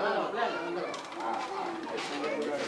Ah, ah,